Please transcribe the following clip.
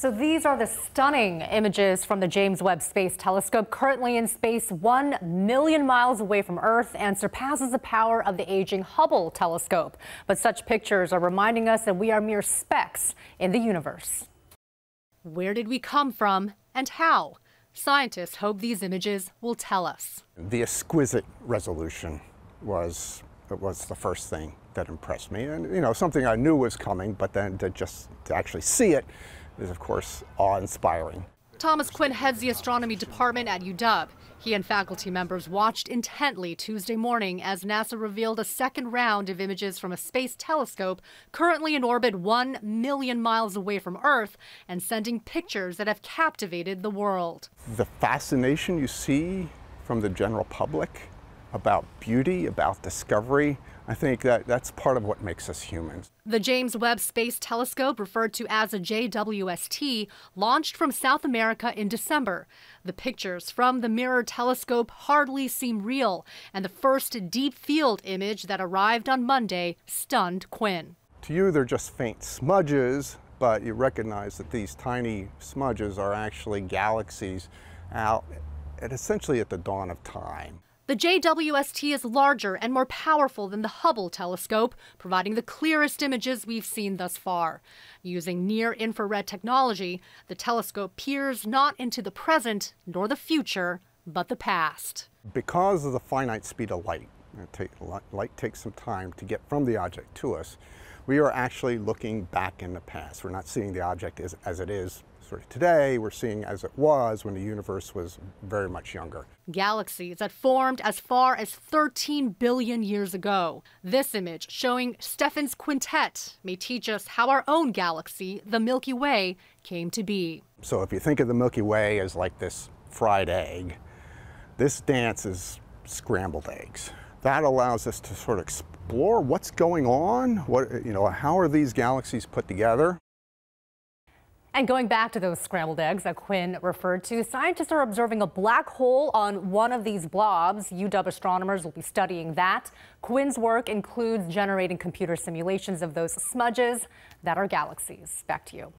So these are the stunning images from the James Webb Space Telescope, currently in space 1 million miles away from Earth and surpasses the power of the aging Hubble telescope. But such pictures are reminding us that we are mere specks in the universe. Where did we come from and how? Scientists hope these images will tell us. The exquisite resolution was was the first thing that impressed me, and you know something I knew was coming, but then to just to actually see it is, of course, awe-inspiring. Thomas Quinn heads the astronomy department at UW. He and faculty members watched intently Tuesday morning as NASA revealed a second round of images from a space telescope currently in orbit 1 million miles away from Earth and sending pictures that have captivated the world. The fascination you see from the general public about beauty, about discovery. I think that that's part of what makes us humans. The James Webb Space Telescope, referred to as a JWST, launched from South America in December. The pictures from the Mirror telescope hardly seem real, and the first deep field image that arrived on Monday stunned Quinn. To you, they're just faint smudges, but you recognize that these tiny smudges are actually galaxies out at essentially at the dawn of time. The JWST is larger and more powerful than the Hubble telescope, providing the clearest images we've seen thus far. Using near infrared technology, the telescope peers not into the present nor the future, but the past. Because of the finite speed of light, light takes some time to get from the object to us, we are actually looking back in the past. We're not seeing the object as, as it is sort of today, we're seeing as it was when the universe was very much younger. Galaxies that formed as far as 13 billion years ago. This image showing Stephan's quintet may teach us how our own galaxy, the Milky Way, came to be. So if you think of the Milky Way as like this fried egg, this dance is scrambled eggs. That allows us to sort of explore what's going on, what, you know, how are these galaxies put together? And going back to those scrambled eggs that Quinn referred to, scientists are observing a black hole on one of these blobs. UW astronomers will be studying that. Quinn's work includes generating computer simulations of those smudges that are galaxies. Back to you.